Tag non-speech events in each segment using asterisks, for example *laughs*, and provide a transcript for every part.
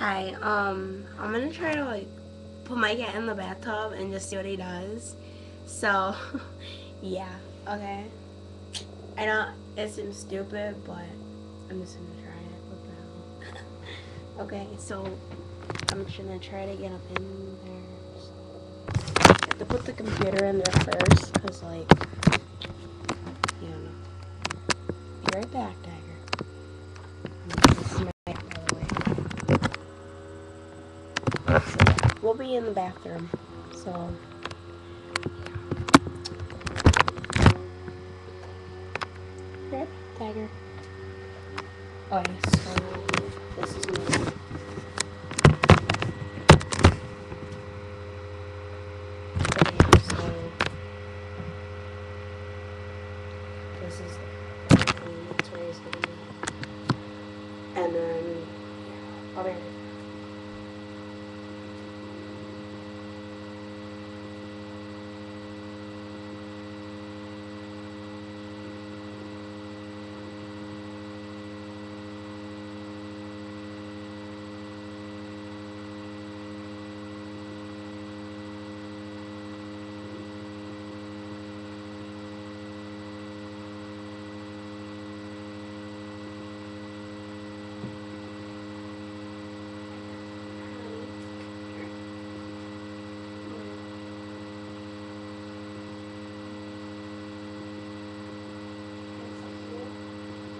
Hi, um, I'm gonna try to like put my cat in the bathtub and just see what he does. So, *laughs* yeah, okay. I know it seems stupid, but I'm just gonna try it. *laughs* Okay, so I'm just gonna try to get him in there. So, I have to put the computer in there first, cause like, you know. Be right back, Tiger. This is my cat, by the way. So, we'll in the bathroom. So. Right, Tiger. Oh, so this is me. Okay, so this is the that's where he's gonna be. And then yeah, I'll be right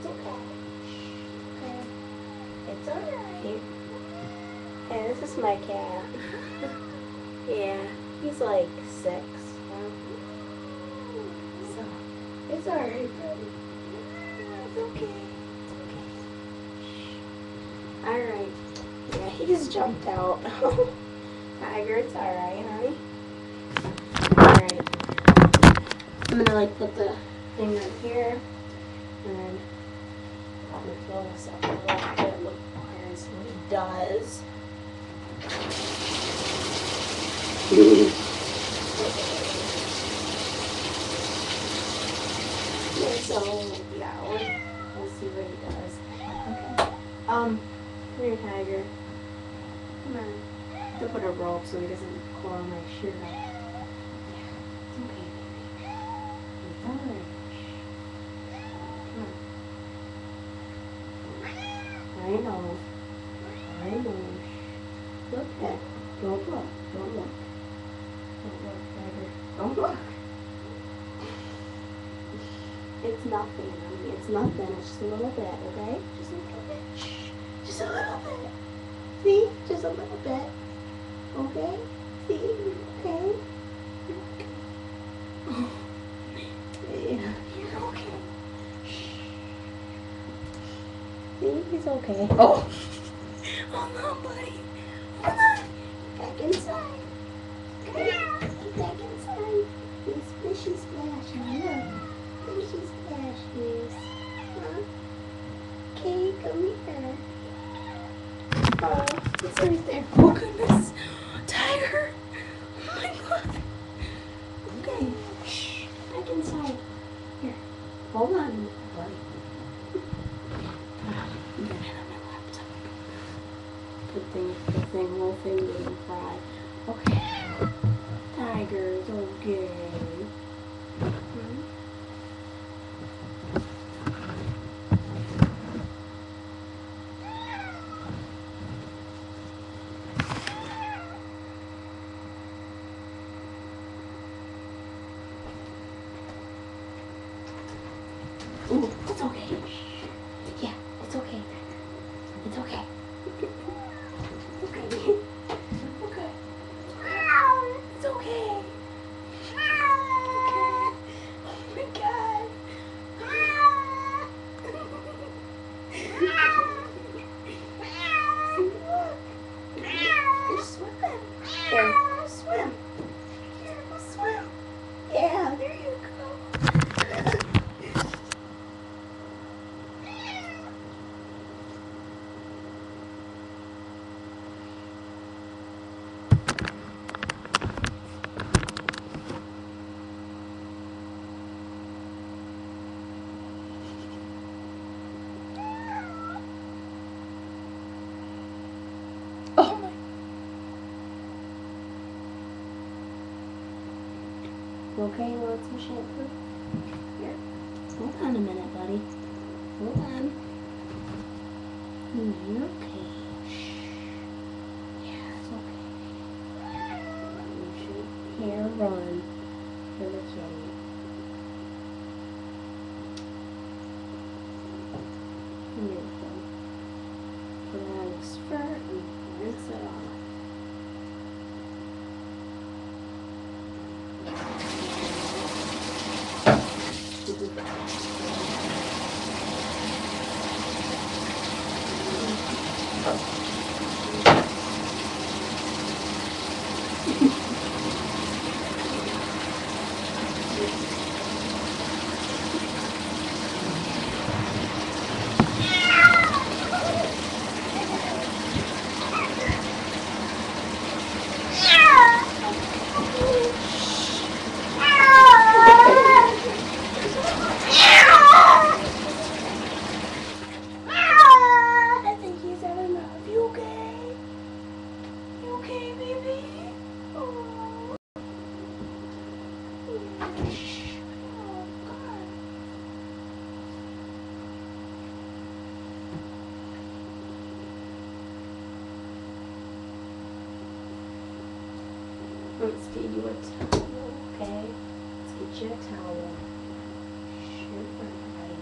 It's okay. Okay. It's alright. Is my cat. *laughs* yeah, he's like six. now. So, it's alright, buddy. It's okay. It's okay. Alright. Yeah, he just jumped out. *laughs* Tiger, it's alright, honey. Alright. I'm gonna like put the thing right here. And then I'm gonna fill this up a little bit. Look, here's what it does. So yeah, we'll, we'll see what he does. Okay. Um, here, Tiger. Come on. I have put a rope so he doesn't claw my shirt. Yeah, it's okay. Come on. I know. I know. Look at. Don't look. Don't look. Don't look, Tiger. Don't look. It's nothing, honey. It's nothing. It's just a little bit, okay? Just a little bit. Shh. Just a little bit. See? Just a little bit. Okay? See? Okay? Okay. Yeah. You're okay. See? He's okay. Oh. *laughs* oh Hold on, buddy. Hold on. Back inside. Okay. Get back inside. It's spishy splash. Look. Spishy splash is. Huh? Okay, come here. Oh, it's right there. Oh, goodness. Tiger. Oh, my God. Okay. Shh. Back inside. Here. Hold on, buddy. I'm gonna hit on my laptop. Good thing, good thing, little thing didn't fry. Okay. Tigers, okay. Hmm? Ooh, it's okay. Yeah, it's okay. It's okay. okay. Okay. It's okay. Okay, you want some shampoo? Here. Hold on a minute, buddy. Hold on. Hmm, You're okay. Shh. Yeah, it's okay. You should hair run for the kitty. Here we go. Put it on his fur and rinse it off. I think he's had enough. You okay? You okay, baby? Oh. Yeah. Shh. Oh, God. Let's get you a towel, okay? Let's get you a towel. Buddy.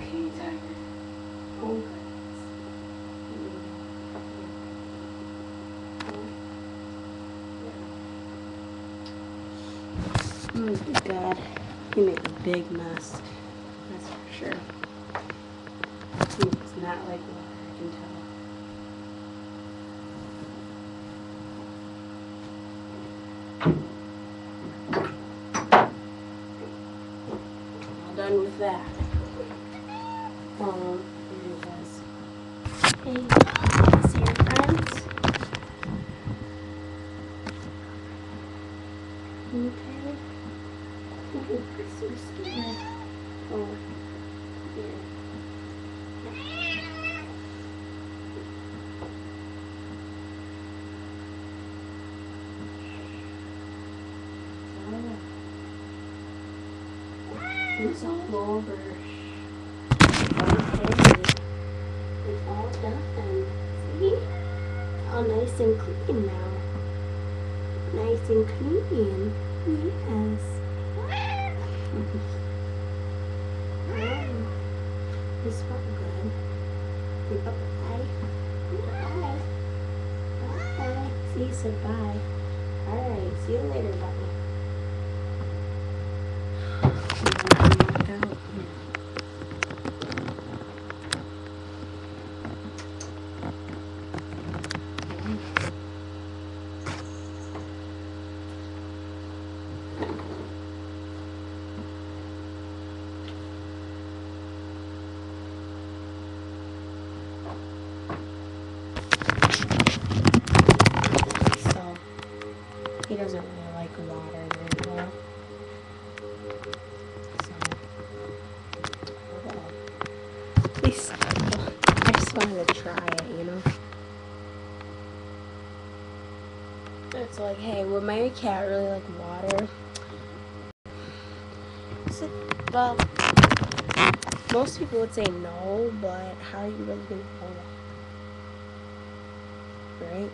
Okay, Tiger. Oh, Oh, good God. You make a big mess. That's for sure. It's not like water, I can tell. With that. Um, here it is. Hey, see your friends? Okay? Oh, *laughs* Christmas scared. Oh, yeah. It's all over. Okay. It's all done. See? All nice and clean now. Nice and clean. Yes. oh, you smell good. Say bye-bye. Bye. Bye. See, you said bye. Alright, see you later, buddy. So, he doesn't really like water cat really like water? So, well, most people would say no, but how are you really gonna know that? Right?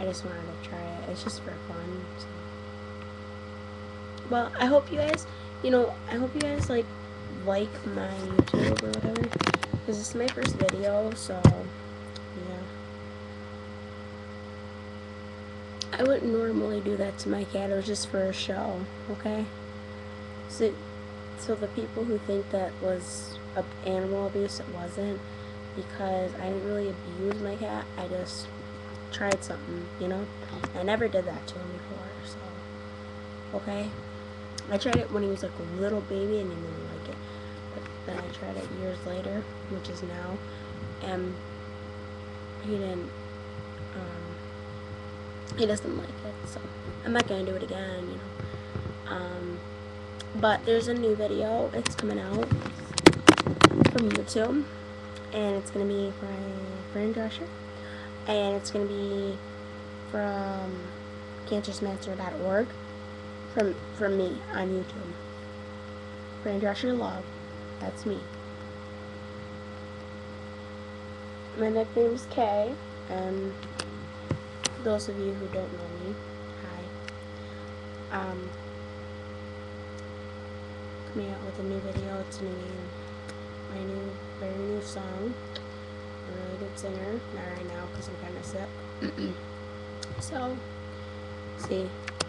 I just wanted to try it. It's just for fun. So. Well, I hope you guys, you know, I hope you guys like like my YouTube or whatever. Because this is my first video, so yeah. I wouldn't normally do that to my cat. It was just for a show, okay? So, so the people who think that was animal abuse, it wasn't. Because I didn't really abuse my cat. I just tried something, you know? I never did that to him before, so okay. I tried it when he was like a little baby and he didn't like it. But then I tried it years later, which is now, and he didn't he doesn't like it, so I'm not gonna do it again, you know. Um but there's a new video, it's coming out from YouTube. and it's gonna be my friend and it's gonna be from cancersmaster.org from from me on YouTube. FranDrescherlove, that's me. My nickname is Kay, and those of you who don't know me, hi. Um, coming out with a new video. It's gonna be my new, very new song. I'm A really good singer. Not right now because I'm kind of sick. *clears throat* so, see,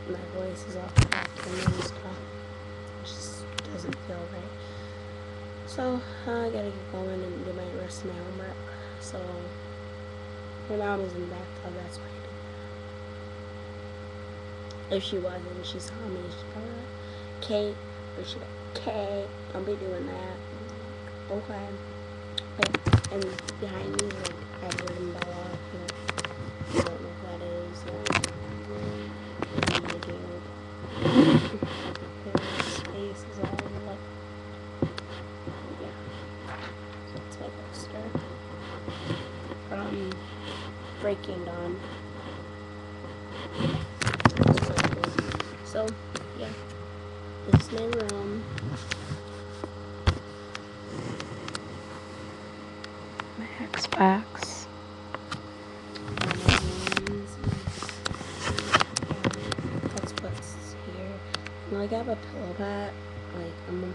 my voice is off and stuff. It just doesn't feel right. So, uh, I gotta get going and do my rest of my homework. So, my mom is in the bathtub, that's why. If she wasn't, she saw me, she's probably like, Kate, but she like, okay, I'll be doing that. Okay. But, and behind me, like, I don't know who that is. Like, space is all like, yeah. From um, Breaking Dawn. So, yeah. This is my room. My Xbox. That's what's here. Like I have a pillow pet. Like I'm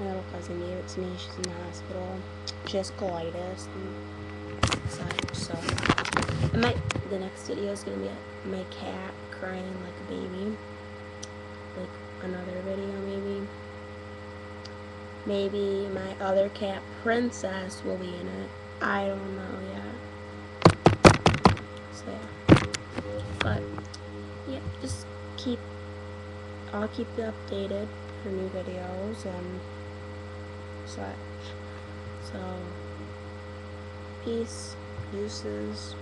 my little cousin gave it to me. She's in the hospital. She has colitis and such. So, I might. The next video is gonna be my cat crying like a baby. Like another video maybe. Maybe my other cat, Princess, will be in it. I don't know yet. So yeah. But yeah, just keep I'll keep you updated for new videos and such. So peace, uses.